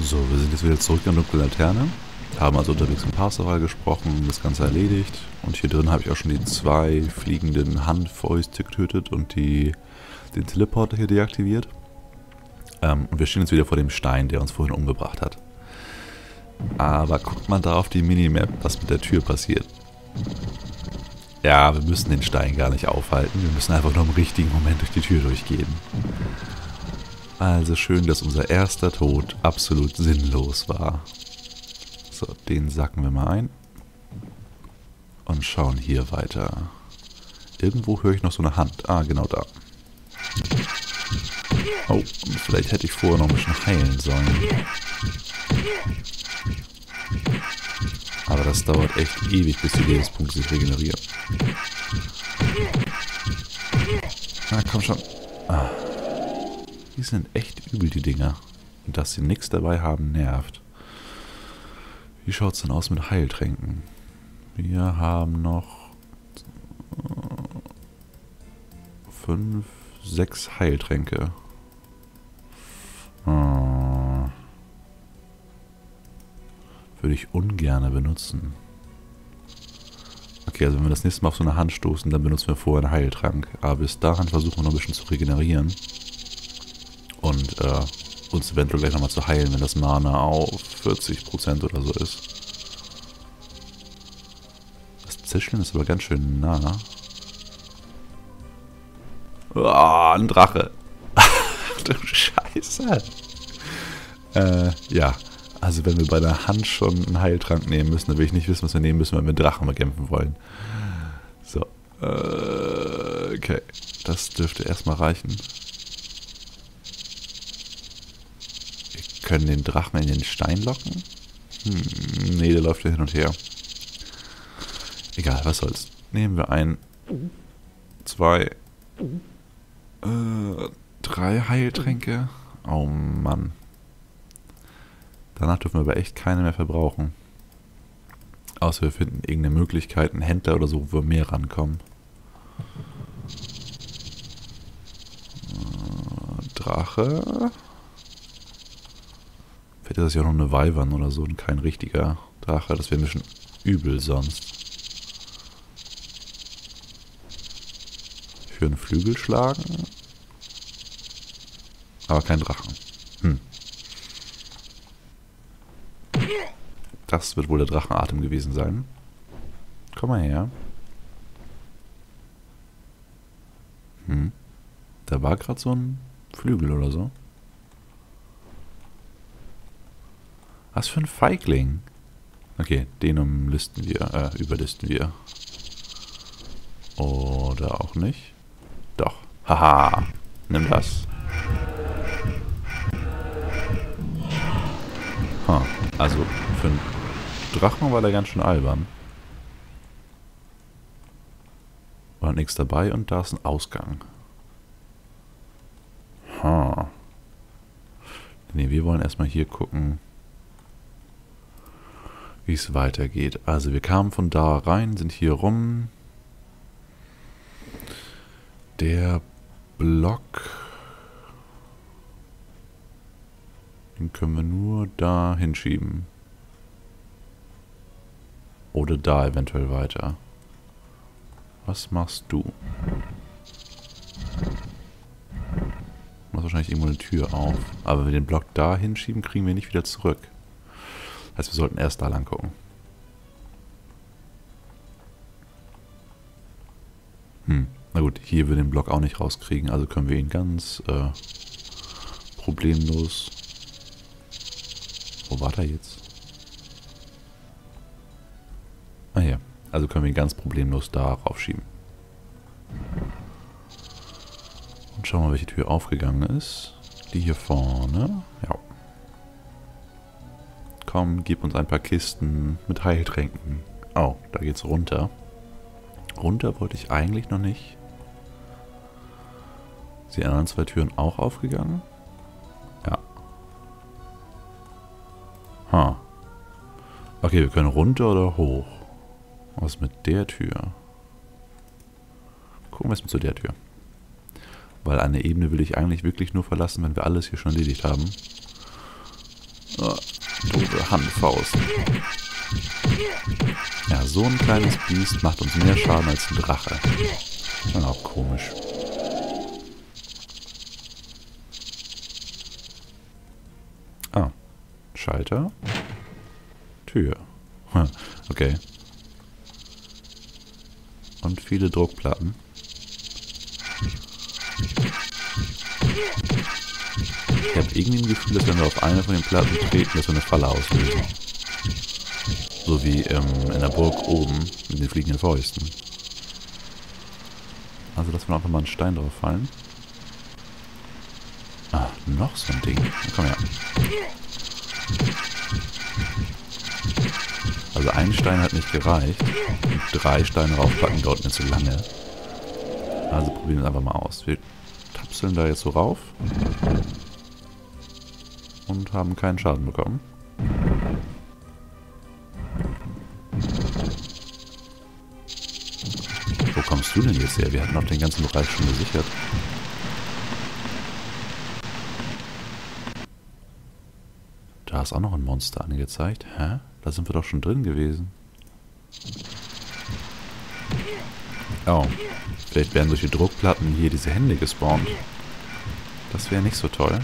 So, wir sind jetzt wieder zurück in Dunkle Laterne. Haben also unterwegs mit Parseval gesprochen, das Ganze erledigt. Und hier drin habe ich auch schon die zwei fliegenden Handfäuste getötet und die, den Teleporter hier deaktiviert. Ähm, und wir stehen jetzt wieder vor dem Stein, der uns vorhin umgebracht hat. Aber guckt mal da auf die Minimap, was mit der Tür passiert. Ja, wir müssen den Stein gar nicht aufhalten. Wir müssen einfach nur im richtigen Moment durch die Tür durchgehen. Also schön, dass unser erster Tod absolut sinnlos war. So, den sacken wir mal ein. Und schauen hier weiter. Irgendwo höre ich noch so eine Hand. Ah, genau da. Oh, vielleicht hätte ich vorher noch ein bisschen heilen sollen. Aber das dauert echt ewig, bis die Lebenspunkte sich regenerieren. Na, komm schon. Die sind echt übel, die Dinger. Und dass sie nichts dabei haben, nervt. Wie schaut es denn aus mit Heiltränken? Wir haben noch fünf, sechs Heiltränke. Hm. Würde ich ungern benutzen. Okay, also wenn wir das nächste Mal auf so eine Hand stoßen, dann benutzen wir vorher einen Heiltrank. Aber bis dahin versuchen wir noch ein bisschen zu regenerieren äh, uns eventuell gleich nochmal zu heilen, wenn das Mana auf 40% oder so ist. Das Zischeln ist aber ganz schön nah. Oh, ein Drache. du Scheiße. Äh, ja. Also wenn wir bei der Hand schon einen Heiltrank nehmen müssen, dann will ich nicht wissen, was wir nehmen müssen, wenn wir Drachen bekämpfen wollen. So. Äh, okay. Das dürfte erstmal reichen. Können den Drachen in den Stein locken? Hm, nee, der läuft ja hin und her. Egal, was soll's. Nehmen wir ein, zwei, äh, drei Heiltränke. Oh Mann. Danach dürfen wir aber echt keine mehr verbrauchen. Außer wir finden irgendeine Möglichkeit, einen Händler oder so, wo wir mehr rankommen. Äh, Drache. Ist das ja noch eine Weibern oder so und kein richtiger Drache. Das wäre ein bisschen übel sonst. Für einen Flügel schlagen. Aber kein Drachen. Hm. Das wird wohl der Drachenatem gewesen sein. Komm mal her. Hm. Da war gerade so ein Flügel oder so. Was für ein Feigling. Okay, den umlisten wir, äh, überlisten wir. Oder auch nicht. Doch. Haha. Nimm das. Huh. Also, für einen Drachen war der ganz schön albern. War nichts dabei und da ist ein Ausgang. Huh. Ne, wir wollen erstmal hier gucken wie es weitergeht. Also wir kamen von da rein, sind hier rum. Der Block, den können wir nur da hinschieben. Oder da eventuell weiter. Was machst du? Machst wahrscheinlich irgendwo eine Tür auf. Aber wenn wir den Block da hinschieben, kriegen wir nicht wieder zurück. Heißt, wir sollten erst da lang gucken. Hm, na gut, hier wir den Block auch nicht rauskriegen, also können wir ihn ganz äh, problemlos... Wo war der jetzt? Ah ja, also können wir ihn ganz problemlos da raufschieben. Und schauen wir mal, welche Tür aufgegangen ist. Die hier vorne. Ja. Komm, gib uns ein paar Kisten mit Heiltränken. Oh, da geht's runter. Runter wollte ich eigentlich noch nicht. Sind die anderen zwei Türen auch aufgegangen? Ja. Ha. Okay, wir können runter oder hoch. Was mit der Tür? Gucken wir es mit zu der Tür. Weil eine Ebene will ich eigentlich wirklich nur verlassen, wenn wir alles hier schon erledigt haben. Oh, doofe Handfaust. Ja, so ein kleines Biest macht uns mehr Schaden als ein Drache. Dann auch komisch. Ah. Schalter. Tür. Okay. Und viele Druckplatten. Ich habe irgendwie ein Gefühl, dass wenn wir auf eine von den Platten treten, dass wir eine Falle auslösen. So wie ähm, in der Burg oben mit den fliegenden Fäusten. Also lassen wir einfach mal einen Stein drauf fallen. Ah, noch so ein Ding. Komm her. Also ein Stein hat nicht gereicht. Und drei Steine raufpacken dauert mir zu lange. Also probieren wir es einfach mal aus. Wir tapseln da jetzt so rauf. Und haben keinen Schaden bekommen. Wo kommst du denn jetzt her? Wir hatten doch den ganzen Bereich schon gesichert. Da ist auch noch ein Monster angezeigt. Hä? Da sind wir doch schon drin gewesen. Oh. Vielleicht werden die Druckplatten hier diese Hände gespawnt. Das wäre nicht so toll.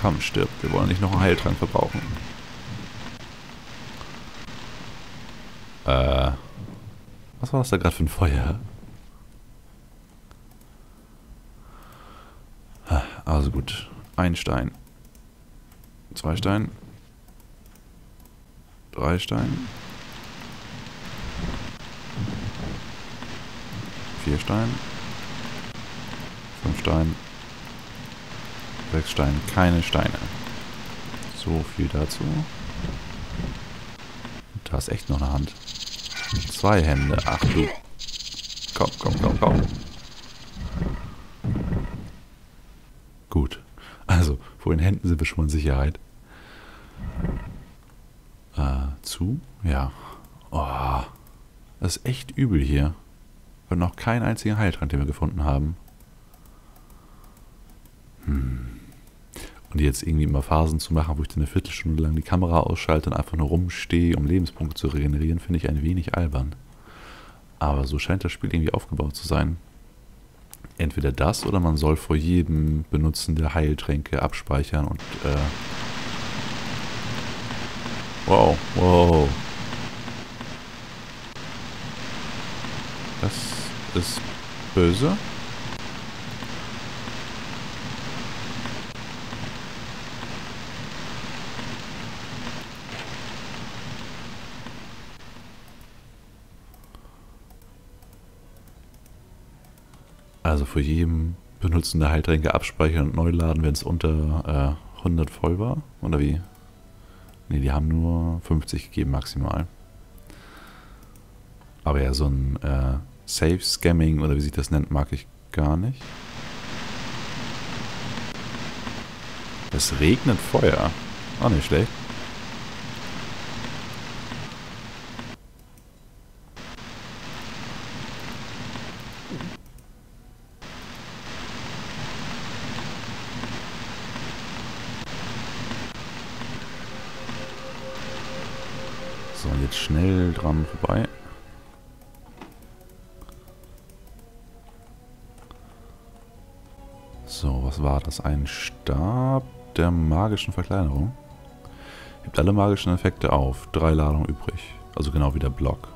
Komm, stirb. Wir wollen nicht noch einen Heiltrank verbrauchen. Äh. Was war das da gerade für ein Feuer? Also gut. Ein Stein. Zwei Stein. Drei Stein. Vier Stein. Fünf Stein. Sechs Stein. Keine Steine. So viel dazu. Da ist echt noch eine Hand. Zwei Hände. Ach du. Komm, komm, komm, komm. Gut. Also, vor den Händen sind wir schon in Sicherheit. Äh, zu? Ja. Oh. Das ist echt übel hier. Und noch keinen einzigen Heiltrank, den wir gefunden haben. Hm. Und jetzt irgendwie immer Phasen zu machen, wo ich dann eine Viertelstunde lang die Kamera ausschalte und einfach nur rumstehe, um Lebenspunkte zu regenerieren, finde ich ein wenig albern. Aber so scheint das Spiel irgendwie aufgebaut zu sein. Entweder das oder man soll vor jedem Benutzen der Heiltränke abspeichern und äh Wow, wow. Das ist böse. Also vor jedem Benutzen der Heiltränke abspeichern und neu laden, wenn es unter äh, 100 voll war? Oder wie? Ne, die haben nur 50 gegeben maximal. Aber ja, so ein äh, Safe-Scamming oder wie sich das nennt, mag ich gar nicht. Es regnet Feuer. Auch nicht schlecht. Jetzt schnell dran vorbei. So, was war das? Ein Stab der magischen Verkleinerung. Hebt alle magischen Effekte auf. Drei Ladungen übrig. Also genau wie der Block.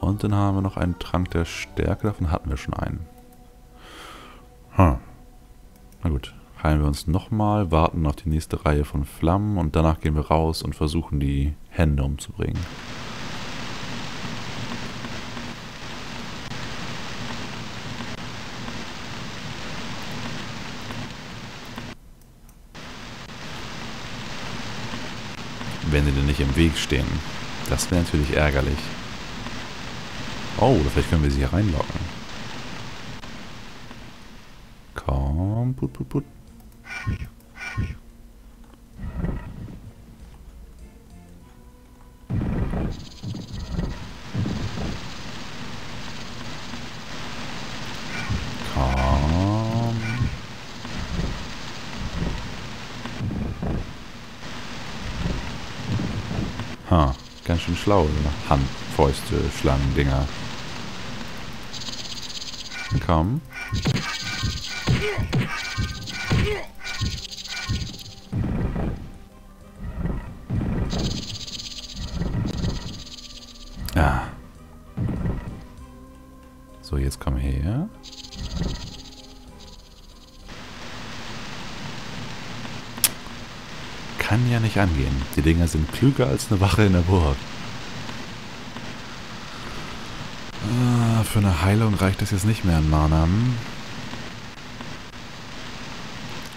Und dann haben wir noch einen Trank der Stärke. Davon hatten wir schon einen. Hm. Na gut. Heilen wir uns nochmal, warten auf die nächste Reihe von Flammen und danach gehen wir raus und versuchen die Hände umzubringen. Wenn sie denn nicht im Weg stehen. Das wäre natürlich ärgerlich. Oh, vielleicht können wir sie hier reinlocken. Komm, put, put, put. Ha, ganz schön schlau. Oder? Hand, Fäuste, Schlangen, Dinger. Komm. Ah. So, jetzt komm her. Kann ja nicht angehen. Die Dinger sind klüger als eine Wache in der Burg. Ah, für eine Heilung reicht das jetzt nicht mehr an Mana.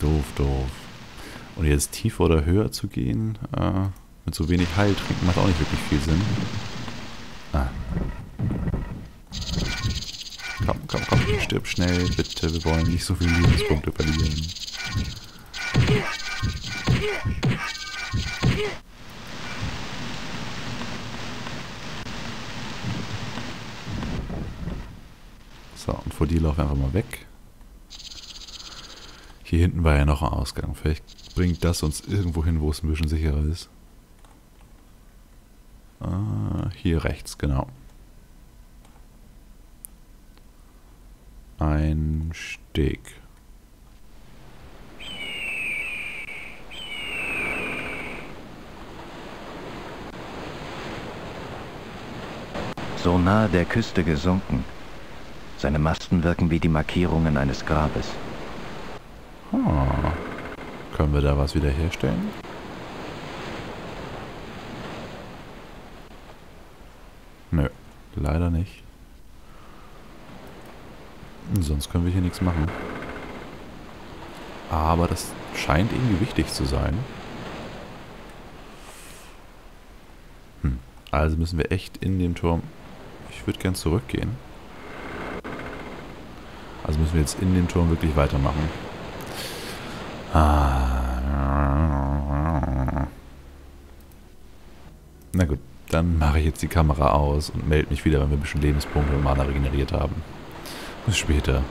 Doof, doof. Und jetzt tiefer oder höher zu gehen, äh, mit so wenig Heil trinken macht auch nicht wirklich viel Sinn. Ah. Komm, komm, komm, stirb schnell, bitte. Wir wollen nicht so viele Lebenspunkte verlieren. So, und vor dir laufen wir einfach mal weg. Hier hinten war ja noch ein Ausgang. Vielleicht bringt das uns irgendwo hin, wo es ein bisschen sicherer ist. Ah, hier rechts, genau. Ein Steg. So nahe der Küste gesunken. Seine Masten wirken wie die Markierungen eines Grabes. Ah. Können wir da was wiederherstellen? Leider nicht. Sonst können wir hier nichts machen. Aber das scheint irgendwie wichtig zu sein. Hm. Also müssen wir echt in dem Turm... Ich würde gern zurückgehen. Also müssen wir jetzt in dem Turm wirklich weitermachen. Ah. Na gut, dann mache ich jetzt die Kamera aus und melde mich wieder, wenn wir ein bisschen Lebenspunkte und Mana regeneriert haben. Bis später.